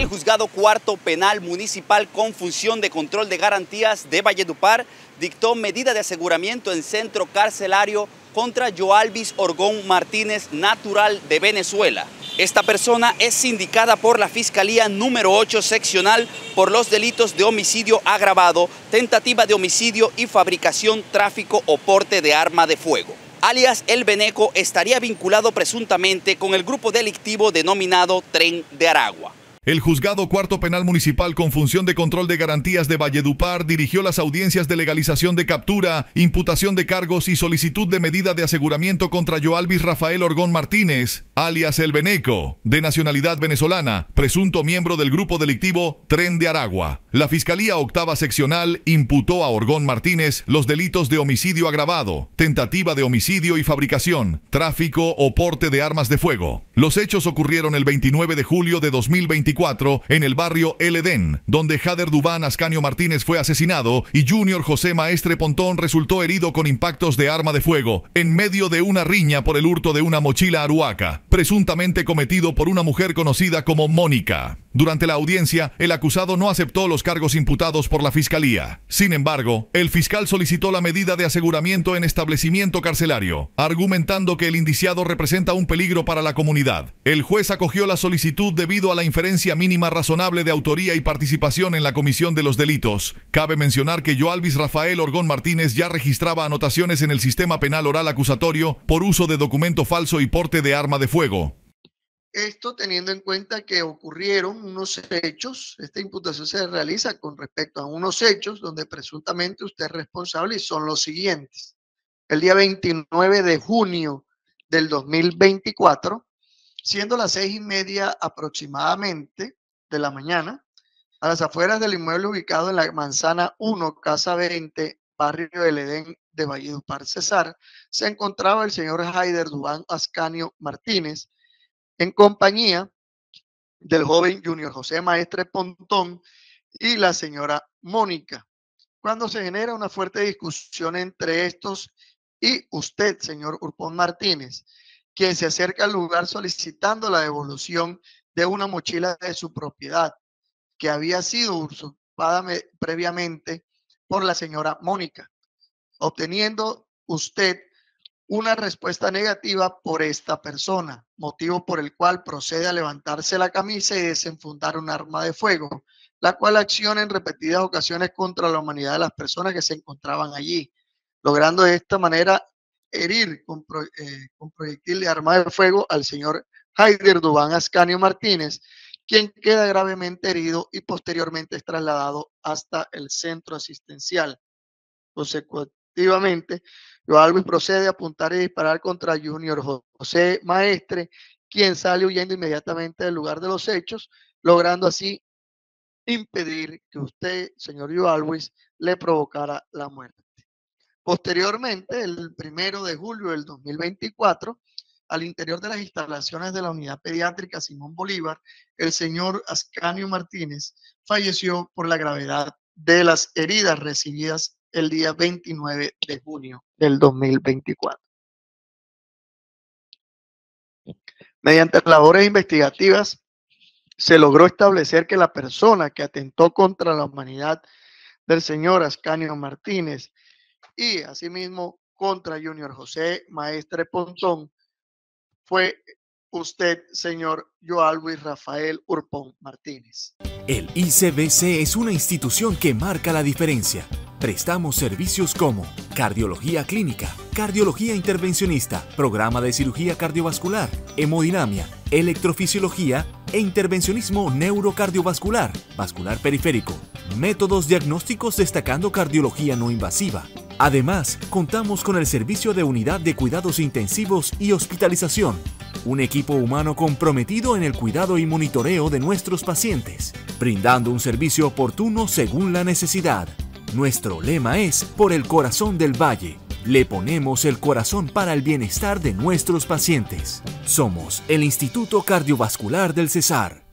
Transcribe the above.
El juzgado cuarto penal municipal con función de control de garantías de Valledupar dictó medida de aseguramiento en centro carcelario contra Joalvis Orgón Martínez, natural de Venezuela. Esta persona es sindicada por la Fiscalía número 8 seccional por los delitos de homicidio agravado, tentativa de homicidio y fabricación, tráfico o porte de arma de fuego. Alias El Beneco estaría vinculado presuntamente con el grupo delictivo denominado Tren de Aragua. El juzgado cuarto penal municipal con función de control de garantías de Valledupar dirigió las audiencias de legalización de captura, imputación de cargos y solicitud de medida de aseguramiento contra Joalvis Rafael Orgón Martínez, alias El Beneco, de nacionalidad venezolana, presunto miembro del grupo delictivo Tren de Aragua. La Fiscalía Octava Seccional imputó a Orgón Martínez los delitos de homicidio agravado, tentativa de homicidio y fabricación, tráfico o porte de armas de fuego. Los hechos ocurrieron el 29 de julio de 2020 en el barrio El Edén, donde Jader Dubán Ascanio Martínez fue asesinado y Junior José Maestre Pontón resultó herido con impactos de arma de fuego en medio de una riña por el hurto de una mochila aruaca, presuntamente cometido por una mujer conocida como Mónica. Durante la audiencia, el acusado no aceptó los cargos imputados por la fiscalía. Sin embargo, el fiscal solicitó la medida de aseguramiento en establecimiento carcelario, argumentando que el indiciado representa un peligro para la comunidad. El juez acogió la solicitud debido a la inferencia mínima razonable de autoría y participación en la comisión de los delitos. Cabe mencionar que Joalvis Rafael Orgón Martínez ya registraba anotaciones en el sistema penal oral acusatorio por uso de documento falso y porte de arma de fuego. Esto teniendo en cuenta que ocurrieron unos hechos, esta imputación se realiza con respecto a unos hechos donde presuntamente usted es responsable y son los siguientes. El día 29 de junio del 2024, siendo las seis y media aproximadamente de la mañana, a las afueras del inmueble ubicado en la manzana 1, casa 20, barrio del Edén de Valledupar, Cesar, se encontraba el señor Haider Dubán Ascanio Martínez, en compañía del joven Junior José Maestre Pontón y la señora Mónica. Cuando se genera una fuerte discusión entre estos y usted, señor Urpón Martínez, quien se acerca al lugar solicitando la devolución de una mochila de su propiedad que había sido usurpada previamente por la señora Mónica, obteniendo usted una respuesta negativa por esta persona, motivo por el cual procede a levantarse la camisa y desenfundar un arma de fuego, la cual acciona en repetidas ocasiones contra la humanidad de las personas que se encontraban allí, logrando de esta manera herir con, eh, proyectil de arma de fuego al señor Haider Dubán Ascanio Martínez, quien queda gravemente herido y posteriormente es trasladado hasta el centro asistencial. Consecutivamente, Alvin procede a apuntar y disparar contra Junior José Maestre, quien sale huyendo inmediatamente del lugar de los hechos, logrando así impedir que usted, señor Alvis, le provocara la muerte. Posteriormente, el primero de julio del 2024, al interior de las instalaciones de la unidad pediátrica Simón Bolívar, el señor Ascanio Martínez falleció por la gravedad de las heridas recibidas el día 29 de junio del 2024. Mediante labores investigativas, se logró establecer que la persona que atentó contra la humanidad del señor Ascanio Martínez y asimismo contra Junior José Maestre Pontón fue usted, señor Joalvis Rafael Urpón Martínez. El ICBC es una institución que marca la diferencia Prestamos servicios como cardiología clínica, cardiología intervencionista, programa de cirugía cardiovascular, hemodinamia, electrofisiología e intervencionismo neurocardiovascular, vascular periférico, métodos diagnósticos destacando cardiología no invasiva. Además, contamos con el servicio de unidad de cuidados intensivos y hospitalización, un equipo humano comprometido en el cuidado y monitoreo de nuestros pacientes, brindando un servicio oportuno según la necesidad. Nuestro lema es Por el corazón del valle. Le ponemos el corazón para el bienestar de nuestros pacientes. Somos el Instituto Cardiovascular del Cesar.